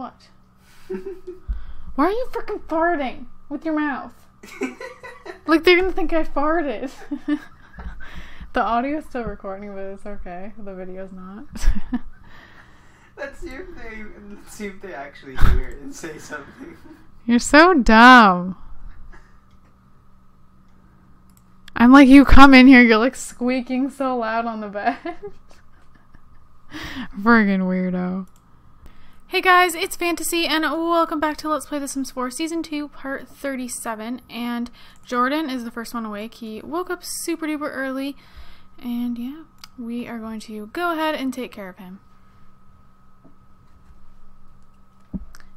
What? Why are you freaking farting with your mouth? like they're gonna think I farted. the audio's still recording, but it's okay. The video's not. Let's see if they let's see if they actually hear it and say something. You're so dumb. I'm like, you come in here, you're like squeaking so loud on the bed. Friggin' weirdo. Hey guys, it's Fantasy, and welcome back to Let's Play The Sims 4 Season 2, Part 37. And Jordan is the first one awake. He woke up super duper early, and yeah, we are going to go ahead and take care of him.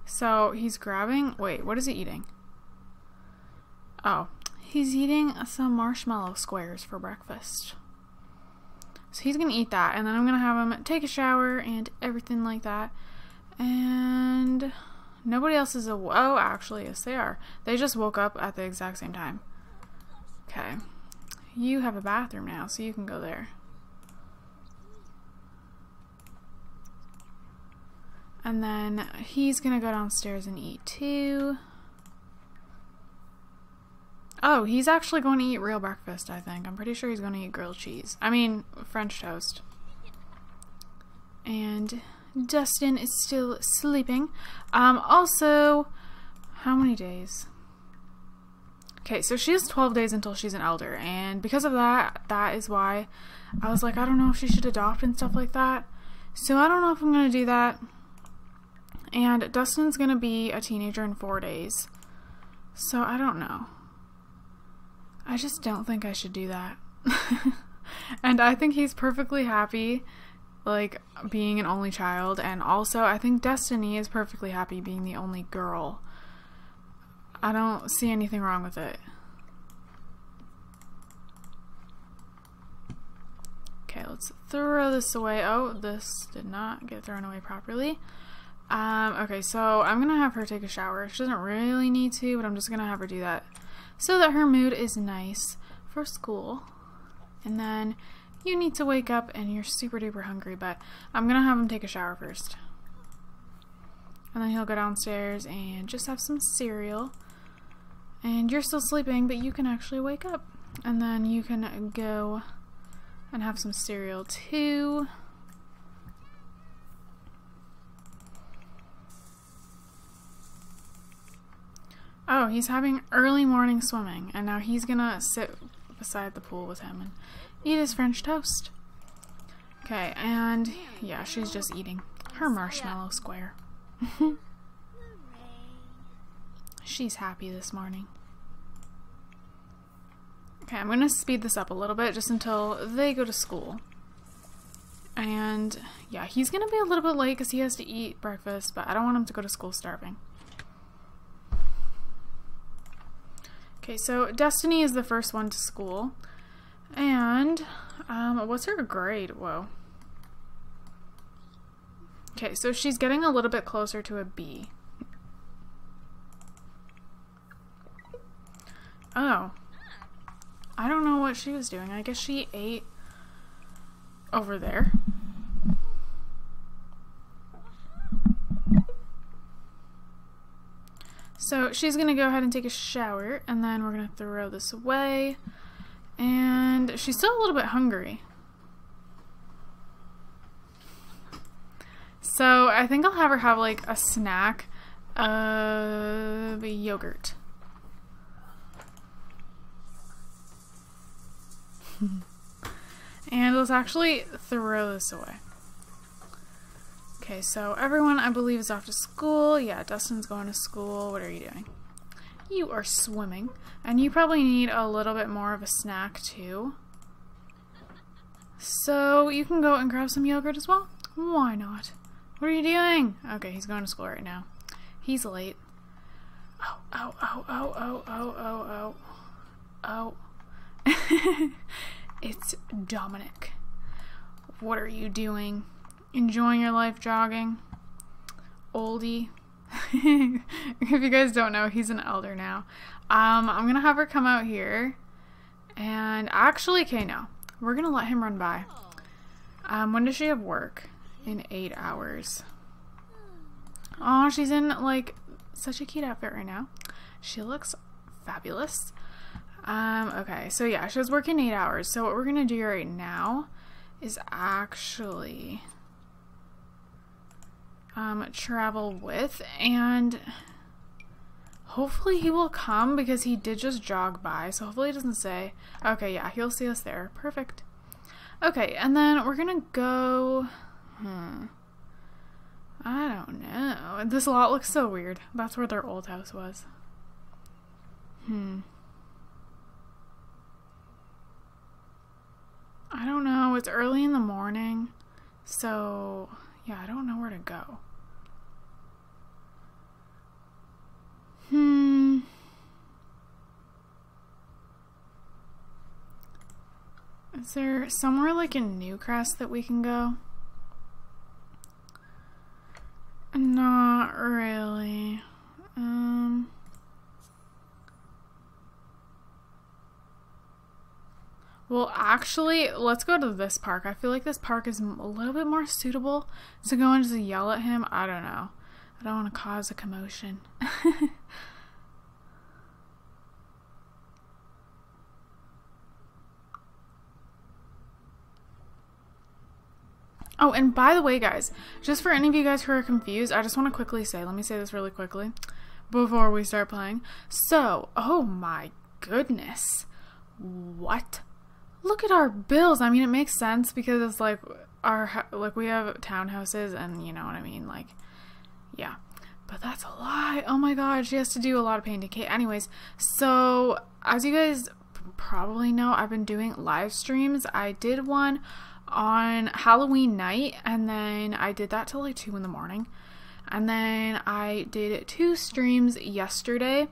So he's grabbing. Wait, what is he eating? Oh, he's eating some marshmallow squares for breakfast. So he's gonna eat that, and then I'm gonna have him take a shower and everything like that. And nobody else is a. Oh, actually, yes, they are. They just woke up at the exact same time. Okay. You have a bathroom now, so you can go there. And then he's gonna go downstairs and eat too. Oh, he's actually going to eat real breakfast, I think. I'm pretty sure he's going to eat grilled cheese. I mean, French toast. And Dustin is still sleeping. Um, also, how many days? Okay, so she has 12 days until she's an elder, and because of that, that is why I was like, I don't know if she should adopt and stuff like that. So I don't know if I'm going to do that. And Dustin's going to be a teenager in four days. So I don't know. I just don't think I should do that. and I think he's perfectly happy, like, being an only child. And also, I think Destiny is perfectly happy being the only girl. I don't see anything wrong with it. Okay, let's throw this away. Oh, this did not get thrown away properly. Um, okay, so I'm gonna have her take a shower. She doesn't really need to, but I'm just gonna have her do that so that her mood is nice for school. And then you need to wake up and you're super duper hungry, but I'm gonna have him take a shower first. And then he'll go downstairs and just have some cereal. And you're still sleeping, but you can actually wake up. And then you can go and have some cereal too. Oh, he's having early morning swimming, and now he's gonna sit beside the pool with him and eat his French toast. Okay, and yeah, she's just eating her marshmallow square. she's happy this morning. Okay, I'm gonna speed this up a little bit just until they go to school. And yeah, he's gonna be a little bit late because he has to eat breakfast, but I don't want him to go to school starving. Okay, so Destiny is the first one to school. And, um, what's her grade? Whoa. Okay, so she's getting a little bit closer to a B. Oh. I don't know what she was doing. I guess she ate over there. So she's going to go ahead and take a shower, and then we're going to throw this away. And she's still a little bit hungry. So I think I'll have her have like a snack of yogurt. and let's actually throw this away. Okay, so everyone I believe is off to school. Yeah, Dustin's going to school. What are you doing? You are swimming. And you probably need a little bit more of a snack too. So you can go and grab some yogurt as well. Why not? What are you doing? Okay, he's going to school right now. He's late. Oh, oh, oh, oh, oh, oh, oh, oh. Oh. it's Dominic. What are you doing? enjoying your life jogging. Oldie. if you guys don't know, he's an elder now. Um, I'm gonna have her come out here. And actually, okay, no. We're gonna let him run by. Um, when does she have work? In eight hours. Oh, she's in like such a cute outfit right now. She looks fabulous. Um, okay, so yeah, she working eight hours. So what we're gonna do right now is actually um travel with and hopefully he will come because he did just jog by. So hopefully he doesn't say. Okay, yeah, he'll see us there. Perfect. Okay, and then we're gonna go hmm. I don't know. This lot looks so weird. That's where their old house was. Hmm. I don't know. It's early in the morning. So, yeah, I don't know where to go. Hmm. Is there somewhere like in Newcrest that we can go? Not really. Um. Well, actually, let's go to this park. I feel like this park is a little bit more suitable to go and just yell at him. I don't know. I don't want to cause a commotion. Oh, and by the way, guys, just for any of you guys who are confused, I just want to quickly say, let me say this really quickly before we start playing. So, oh my goodness. What? Look at our bills. I mean, it makes sense because it's like our like we have townhouses and you know what I mean, like yeah. But that's a lot. Oh my god, she has to do a lot of painting. Okay, anyways, so as you guys probably know, I've been doing live streams. I did one on Halloween night, and then I did that till like 2 in the morning. And then I did two streams yesterday,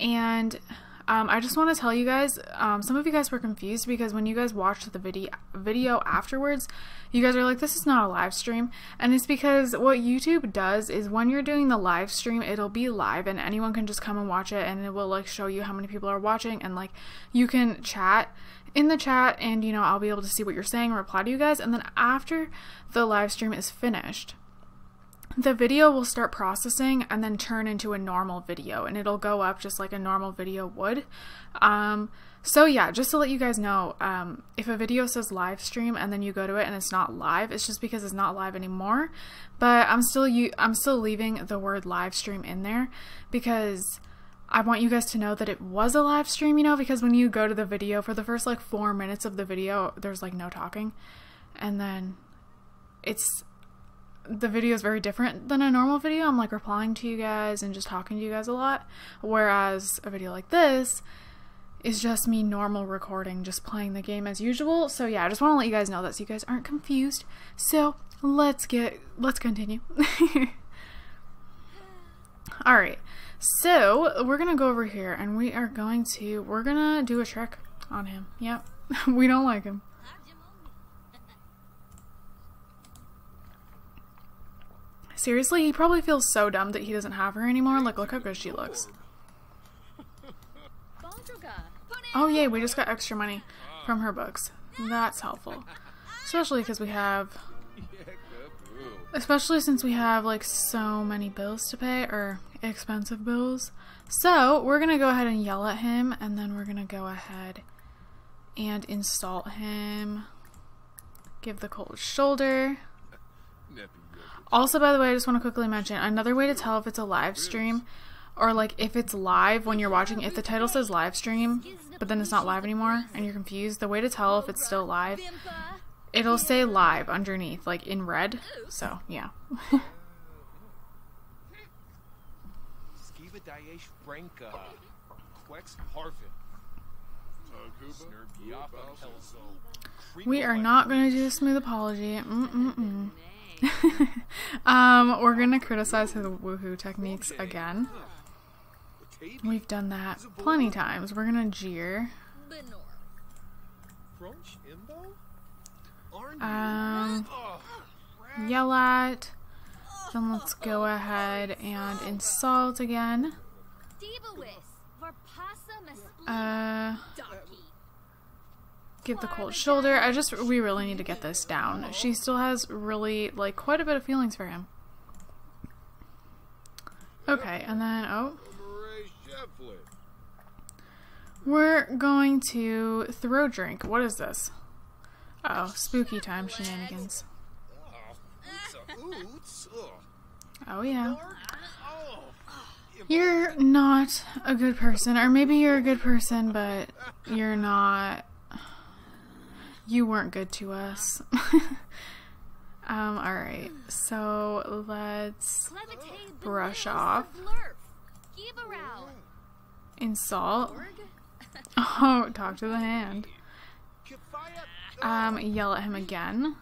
and um, I just want to tell you guys, um, some of you guys were confused because when you guys watched the video video afterwards, you guys are like, "This is not a live stream," and it's because what YouTube does is when you're doing the live stream, it'll be live and anyone can just come and watch it, and it will like show you how many people are watching, and like you can chat in the chat, and you know I'll be able to see what you're saying and reply to you guys, and then after the live stream is finished the video will start processing and then turn into a normal video and it'll go up just like a normal video would um, so yeah just to let you guys know um, if a video says live stream and then you go to it and it's not live it's just because it's not live anymore but i'm still you i'm still leaving the word live stream in there because I want you guys to know that it was a live stream, you know, because when you go to the video for the first like four minutes of the video, there's like no talking. And then it's the video is very different than a normal video. I'm like replying to you guys and just talking to you guys a lot. Whereas a video like this is just me normal recording, just playing the game as usual. So yeah, I just want to let you guys know that so you guys aren't confused. So let's get let's continue. All right. So we're gonna go over here and we are going to we're gonna do a trick on him. Yep. we don't like him. Seriously, he probably feels so dumb that he doesn't have her anymore. Like, look how good she looks. Oh, yay, we just got extra money from her books. That's helpful. Especially because we have... Especially since we have, like, so many bills to pay, or expensive bills. So, we're gonna go ahead and yell at him, and then we're gonna go ahead and insult him. Give the cold shoulder. Also, by the way, I just want to quickly mention another way to tell if it's a live stream or like if it's live when you're watching, if the title says live stream, but then it's not live anymore and you're confused, the way to tell if it's still live, it'll say live underneath, like in red. So, yeah. we are not going to do a smooth apology. Mm-mm-mm. um, we're gonna criticize his woohoo techniques again. We've done that plenty times. We're gonna jeer. Um, yell at. Then let's go ahead and insult again. Uh, give the cold shoulder. I just, we really need to get this down. She still has really, like, quite a bit of feelings for him. Okay, and then, oh, we're going to throw drink. What is this? Oh, spooky time shenanigans. Oh, yeah. You're not a good person, or maybe you're a good person, but you're not. You weren't good to us. um, alright, so let's brush off. Insult. Oh, talk to the hand. Um, yell at him again.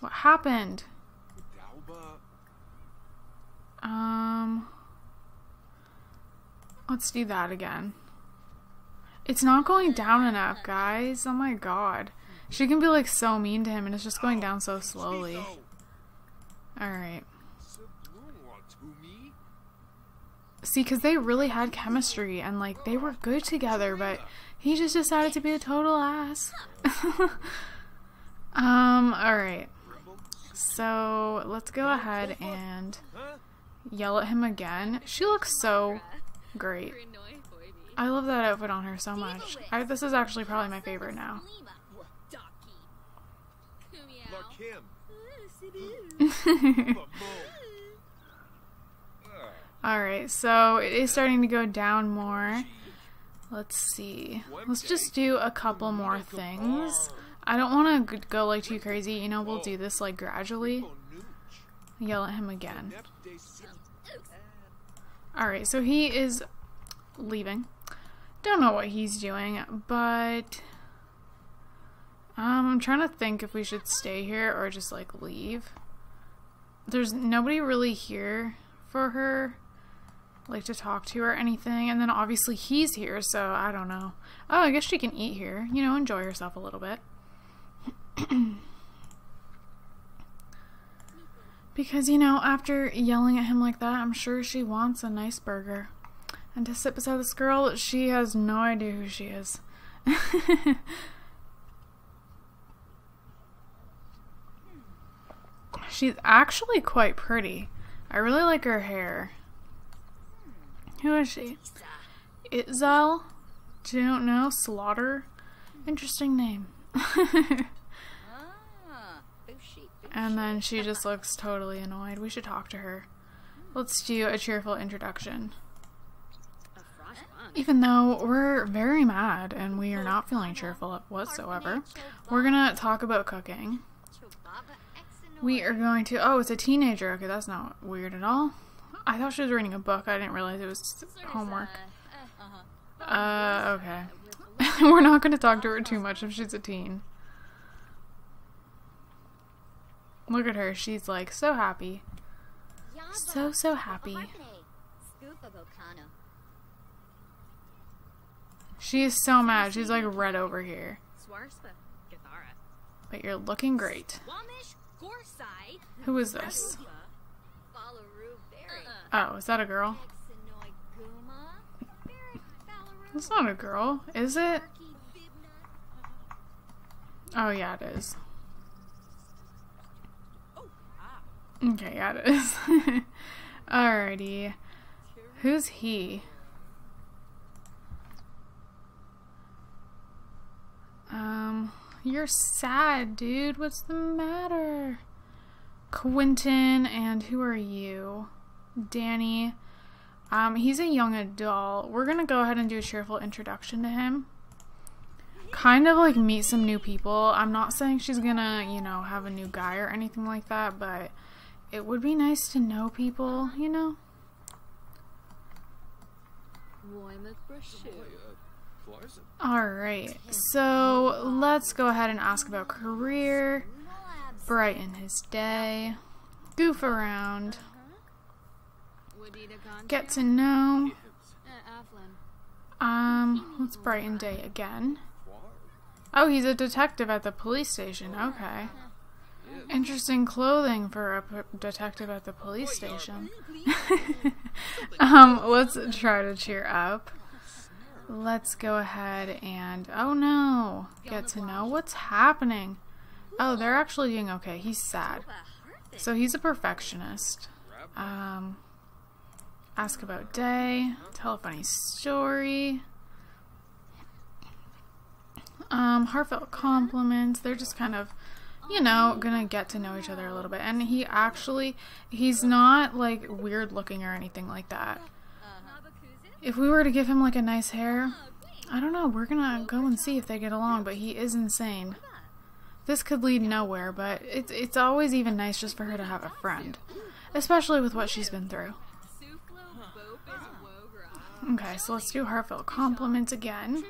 What happened? Um, let's do that again. It's not going down enough, guys. Oh my god. She can be like so mean to him and it's just going down so slowly. Alright. See, because they really had chemistry and like they were good together, but he just decided to be a total ass. um, alright. So let's go ahead and yell at him again. She looks so great. I love that outfit on her so much. I, this is actually probably my favorite now. Lakim. Lamone. Ugh. Alright, so it is starting to go down more. Let's see. Let's just do a couple more things. I don't want to go like too crazy. You know, we'll do this like gradually. Yell at him again. Nep de City. Alright, so he is leaving. Don't know what he's doing, but um, I'm trying to think if we should stay here or just like leave. There's nobody really here for her, like to talk to or anything, and then obviously he's here, so I don't know. Oh, I guess she can eat here. You know, enjoy herself a little bit. Because, you know, after yelling at him like that, I'm sure she wants a nice burger. And to sit beside this girl, she has no idea who she is. She's actually quite pretty. I really like her hair. Who is she? Itzel? Don't know. Slaughter? Interesting name. And then she just looks totally annoyed. We should talk to her. Let's do a cheerful introduction. Even though we're very mad and we are not feeling cheerful whatsoever, we're gonna talk about cooking. We are going to. Oh, it's a teenager. Okay, that's not weird at all. I thought she was reading a book. I didn't realize it was homework. Uh, okay. we're not gonna talk to her too much if she's a teen. Look at her. She's like so happy. So, so happy. She is so mad. She's like red over here. But you're looking great. Who is this? Oh, is that a girl? It's not a girl, is it? Oh, yeah, it is. Okay, yeah, it is. Alrighty. Who's he? Um, you're sad, dude. What's the matter? Quentin, and who are you? Danny. Um, he's a young adult. We're gonna go ahead and do a cheerful introduction to him. Kind of like meet some new people. I'm not saying she's gonna, you know, have a new guy or anything like that, but it would be nice to know people, you know? Alright, so let's go ahead and ask about career, brighten his day, goof around, get to know. Um, let's brighten day again. Oh, he's a detective at the police station. Okay. Interesting clothing for a detective at the police station. um, let's try to cheer up. Let's go ahead and oh no, get to know what's happening. Oh, they're actually doing okay. He's sad. So he's a perfectionist. Um, Ask about day. Tell a funny story. Um, heartfelt compliments. They're just kind of, you know, gonna get to know each other a little bit. And he actually, he's not like weird looking or anything like that. If we were to give him like a nice hair, I don't know, we're gonna go and see if they get along, but he is insane. This could lead nowhere, but it's it's always even nice just for her to have a friend, especially with what she's been through. Okay, so let's do heartfelt compliments again.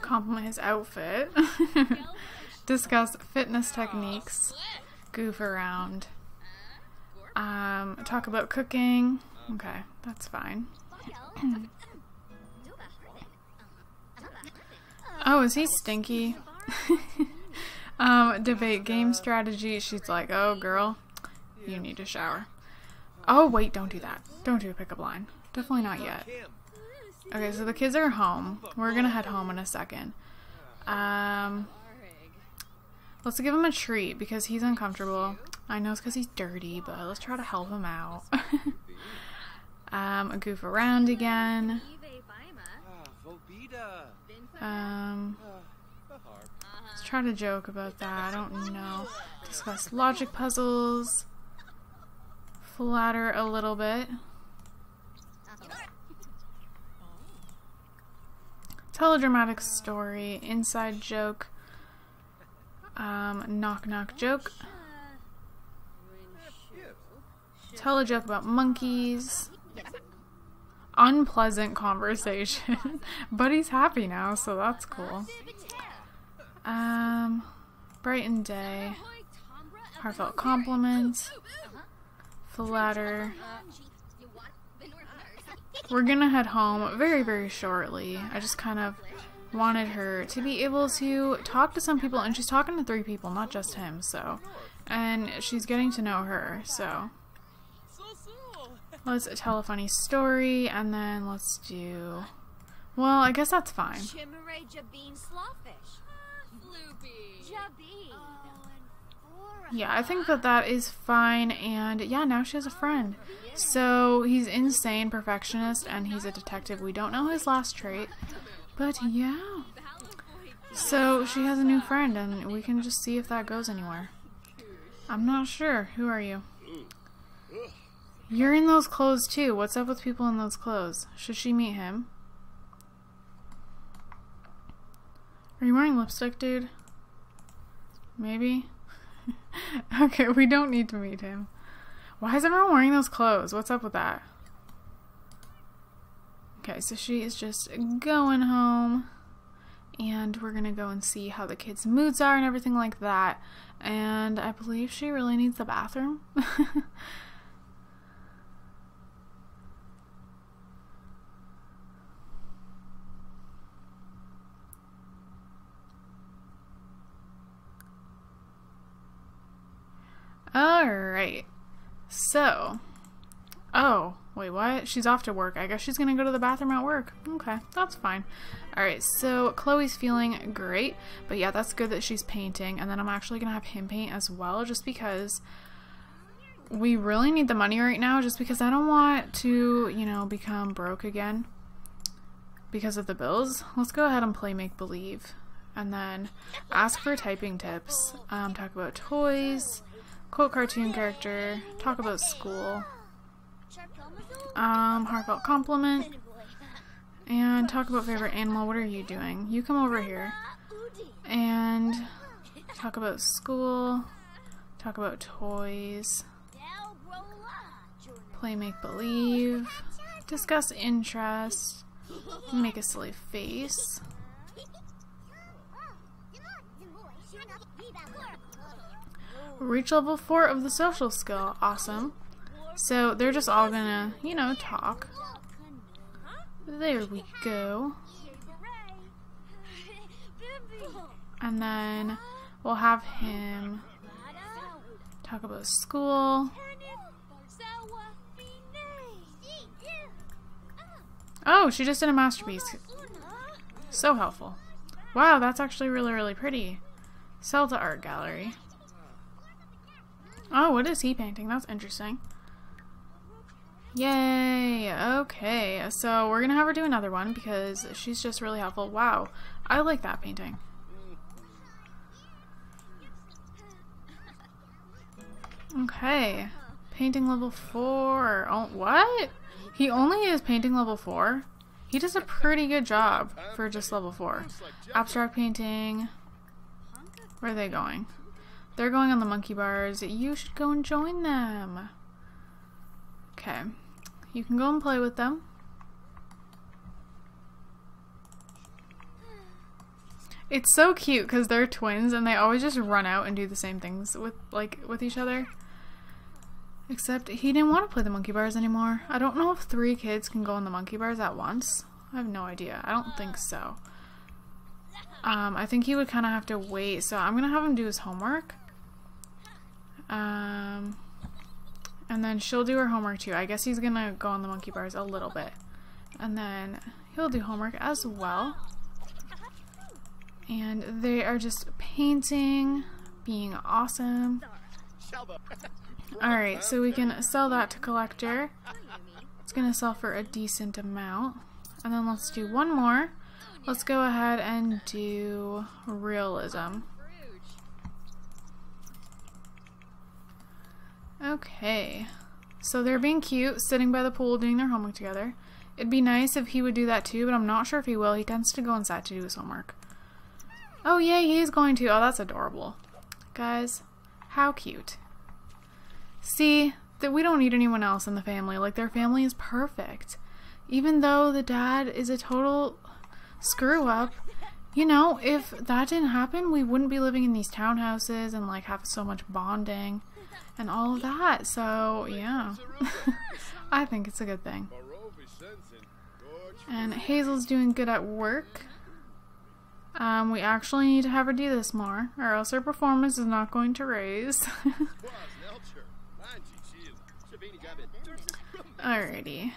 Compliment his outfit. Discuss fitness techniques. Goof around. Um, talk about cooking. Okay, that's fine. Oh, is he stinky? um, debate game strategy. She's like, oh, girl, you need a shower. Oh, wait, don't do that. Don't do a pickup line. Definitely not yet. Okay, so the kids are home. We're gonna head home in a second. Um, let's give him a treat because he's uncomfortable. I know it's because he's dirty, but let's try to help him out. um, goof around again. Um, let's try to joke about that. I don't know. Discuss logic puzzles. Flatter a little bit. Tell a dramatic story. Inside joke. Um, knock knock joke. Tell a joke about monkeys. Unpleasant conversation. but he's happy now, so that's cool. Um, brighten day. Heartfelt compliment. Flatter. We're gonna head home very, very shortly. I just kind of wanted her to be able to talk to some people, and she's talking to three people, not just him, so. And she's getting to know her, so. Let's tell a funny story, and then let's do. Well, I guess that's fine. Chimere Jabeen Slawfish. Floopy. Yeah, I think that that is fine, and yeah, now she has a friend. So he's insane perfectionist, and he's a detective. We don't know his last trait, but yeah. So she has a new friend, and we can just see if that goes anywhere. I'm not sure. Who are you? You're in those clothes too. What's up with people in those clothes? Should she meet him? Are you wearing lipstick, dude? Maybe? okay, we don't need to meet him. Why is everyone wearing those clothes? What's up with that? Okay, so she is just going home. And we're gonna go and see how the kids' moods are and everything like that. And I believe she really needs the bathroom. Alright. So. Oh, wait, what? She's off to work. I guess she's gonna go to the bathroom at work. Okay, that's fine. Alright, so Chloe's feeling great. But yeah, that's good that she's painting. And then I'm actually gonna have him paint as well, just because we really need the money right now, just because I don't want to, you know, become broke again because of the bills. Let's go ahead and play make believe. And then ask for typing tips. Um, talk about toys quote cartoon character, talk about school, um, heartfelt compliment, and talk about favorite animal. What are you doing? You come over here and talk about school, talk about toys, play make believe, discuss interest, make a silly face. Reach level 4 of the social skill. Awesome. So they're just all gonna, you know, talk. There we go. And then we'll have him talk about school. Oh, she just did a masterpiece. So helpful. Wow, that's actually really, really pretty. Sell art gallery. Oh, what is he painting? That's interesting. Yay! Okay, so we're gonna have her do another one because she's just really helpful. Wow, I like that painting. Okay, painting level 4. Oh, what? He only is painting level 4? He does a pretty good job for just level 4. Abstract painting. Where are they going? They're going on the monkey bars. You should go and join them. Okay. You can go and play with them. It's so cute because they're twins and they always just run out and do the same things with like with each other. Except he didn't want to play the monkey bars anymore. I don't know if three kids can go on the monkey bars at once. I have no idea. I don't think so. Um, I think he would kind of have to wait, so I'm going to have him do his homework. Um, and then she'll do her homework too. I guess he's going to go on the monkey bars a little bit. And then he'll do homework as well. And they are just painting, being awesome. Alright, so we can sell that to collector. It's going to sell for a decent amount. And then let's do one more. Let's go ahead and do realism. Okay. So they're being cute, sitting by the pool doing their homework together. It'd be nice if he would do that too, but I'm not sure if he will. He tends to go inside to do his homework. Oh yay, he is going to. Oh, that's adorable. Guys, how cute. See, that we don't need anyone else in the family. Like, their family is perfect. Even though the dad is a total screw up, you know, if that didn't happen, we wouldn't be living in these townhouses and, like, have so much bonding and all of that. So, yeah. I think it's a good thing. And Hazel's doing good at work. Um, we actually need to have her do this more, or else her performance is not going to raise. Alrighty.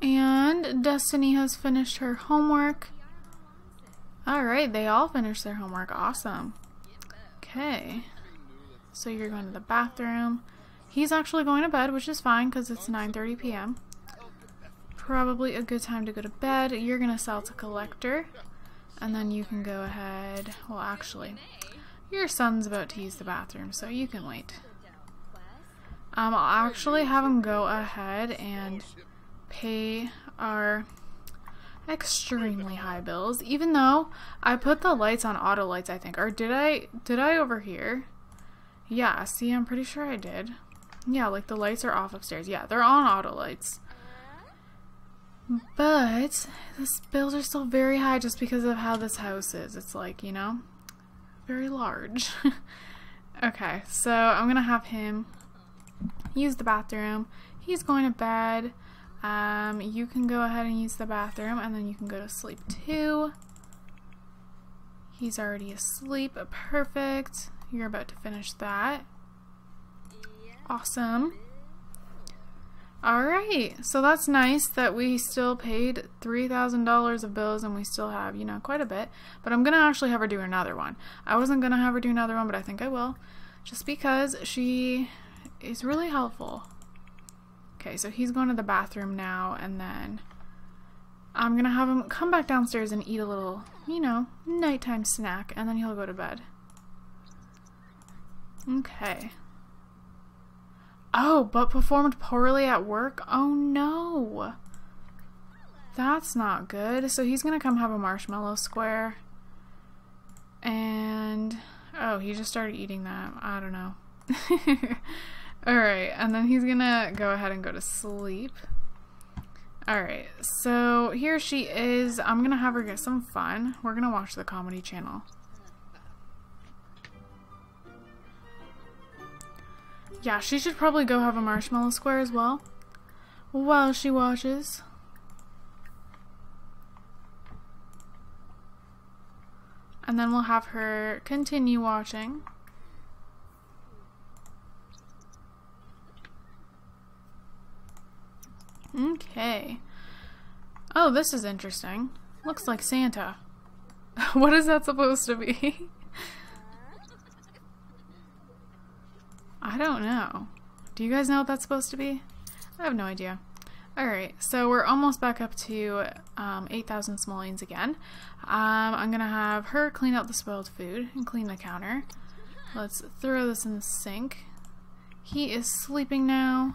And Destiny has finished her homework. Alright, they all finished their homework. Awesome. Okay. So you're going to the bathroom. He's actually going to bed, which is fine because it's 9.30 p.m. Probably a good time to go to bed. You're going to sell to collector. And then you can go ahead. Well, actually, your son's about to use the bathroom, so you can wait. Um, I'll actually have him go ahead and pay our extremely high bills, even though I put the lights on auto lights, I think. Or did I, did I over here? Yeah, see, I'm pretty sure I did. Yeah, like the lights are off upstairs. Yeah, they're on auto lights. But the bills are still very high just because of how this house is. It's like, you know, very large. okay, so I'm to have him use the bathroom. He's going to bed. Um, you can go ahead and use the bathroom and then you can go to sleep too. He's already asleep. Perfect. You're about to finish that. Awesome. Alright, so that's nice that we still paid $3,000 of bills and we still have, you know, quite a bit. But I'm going to actually have her do another one. I wasn't going to have her do another one, but I think I will. Just because she is really helpful. Okay, so he's going to the bathroom now and then I'm going to have him come back downstairs and eat a little, you know, nighttime snack and then he'll go to bed. Okay. Oh, but performed poorly at work? Oh no. That's not good. So he's gonna come have a marshmallow square. And, oh, he just started eating that. I don't know. Alright, and then he's gonna go ahead and go to sleep. Alright, so here she is. I'm gonna have her get some fun. We're gonna watch the comedy channel. Yeah, she should probably go have a marshmallow square as well. While she watches. And then we'll have her continue watching. Okay. Oh, this is interesting. Looks like Santa. what is that supposed to be? I don't know. Do you guys know what that's supposed to be? I have no idea. Alright, so we're almost back up to um, 8,000 simoleons again. Um, I'm gonna have her clean out the spoiled food and clean the counter. Let's throw this in the sink. He is sleeping now.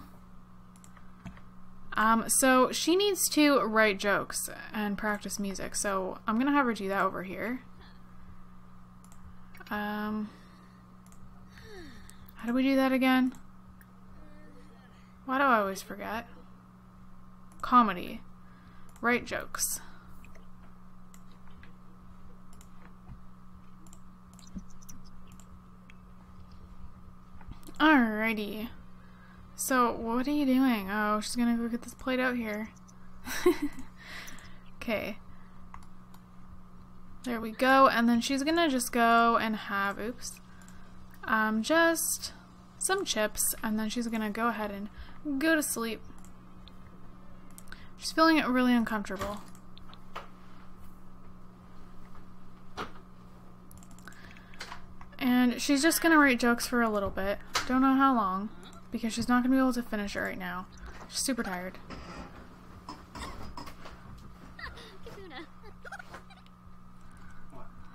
Um, so she needs to write jokes and practice music, so I'm gonna have her do that over here. Um, how do we do that again? Why do I always forget? Comedy. Write jokes. Alrighty. So, what are you doing? Oh, she's gonna go get this plate out here. Okay. There we go. And then she's gonna just go and have, oops, um, just some chips. And then she's gonna go ahead and go to sleep. She's feeling it really uncomfortable. And she's just gonna write jokes for a little bit. Don't know how long, because she's not gonna be able to finish it right now. She's super tired.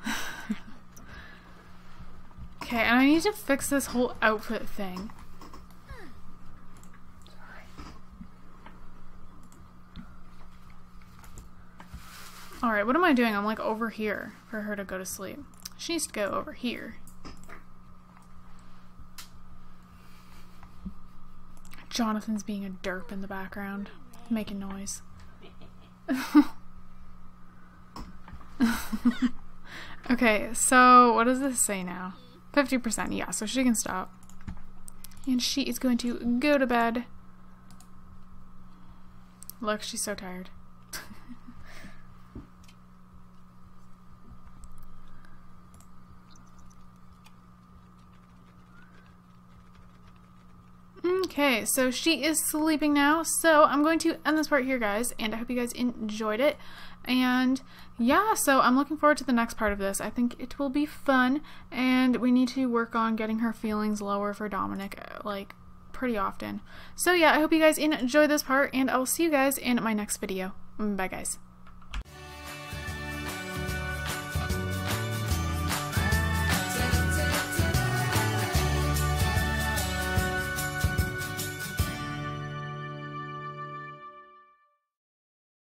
Okay, and I need to fix this whole outfit thing. Alright, what am I doing? I'm like over here for her to go to sleep. She needs to go over here. Johnathon's being a derp in the background, making noise. okay, so what does this say now? 50%, yeah, so she can stop. And she is going to go to bed. Look, she's so tired. Okay, so she is sleeping now, so I'm going to end this part here, guys, and I hope you guys enjoyed it. And yeah, so I'm looking forward to the next part of this. I think it will be fun, and we need to work on getting her feelings lower for Dominic, uh, like, pretty often. So yeah, I hope you guys enjoy this part, and I will see you guys in my next video. Bye, guys.